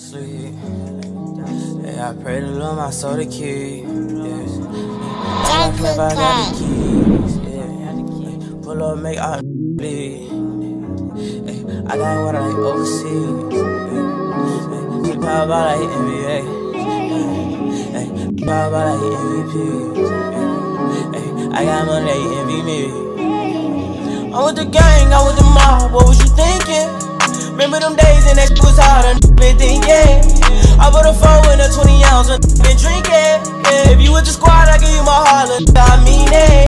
Sleep. Yeah, I pray to Lord my soul to keep. Yeah. Jack If I got the keys. Yeah. Pull up, make all bleed. I got what I like overseas. Keep power ball like NBA. Hey, power ball like MVP. Hey, I got money, they envy me. I'm with the gang, I'm with the mob, what was you thinking? Remember them days and that was hard, I been thinking. I put a four in a 20 ounce, and been drinking. Yeah, if you with the squad, I give you my heart, look, I mean it.